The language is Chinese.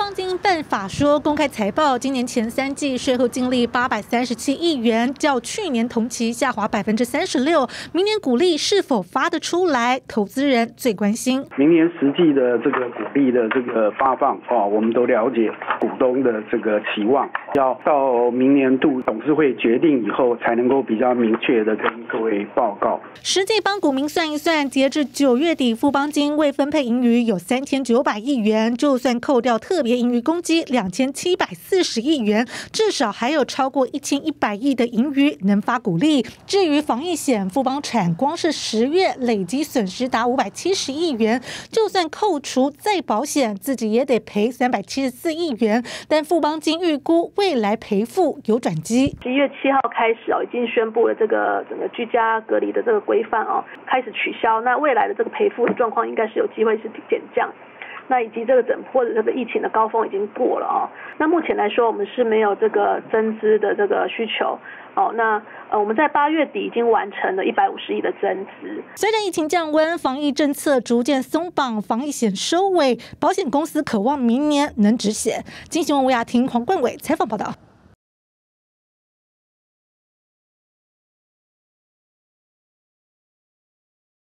邦金办法说公开财报，今年前三季税后净利八百三十七亿元，较去年同期下滑百分之三十六。明年股利是否发得出来？投资人最关心。明年实际的这个股利的这个发放啊，我们都了解股东的这个期望，要到明年度董事会决定以后，才能够比较明确的跟各位报告。实际帮股民算一算，截至九月底，富邦金未分配盈余有三千九百亿元，就算扣掉特别盈余公积两千七百四十亿元，至少还有超过一千一百亿的盈余能发股利。至于防疫险，富邦产光是十月累积损失达五百七十亿元，就算扣除再保险，自己也得赔三百七十四亿元。但富邦金预估未来赔付有转机。十一月七号开始哦，已经宣布了这个整个居家隔离的这个规范哦，开始取消。那未来的这个赔付的状况，应该是有机会是减降。那以及这个整或者这个疫情的高峰已经过了哦。那目前来说，我们是没有这个增资的这个需求哦。那呃，我们在八月底已经完成了一百五十亿的增资。随着疫情降温，防疫政策逐渐松绑，防疫险收尾，保险公司渴望明年能止血。金星闻吴雅婷、黄冠伟采访报道。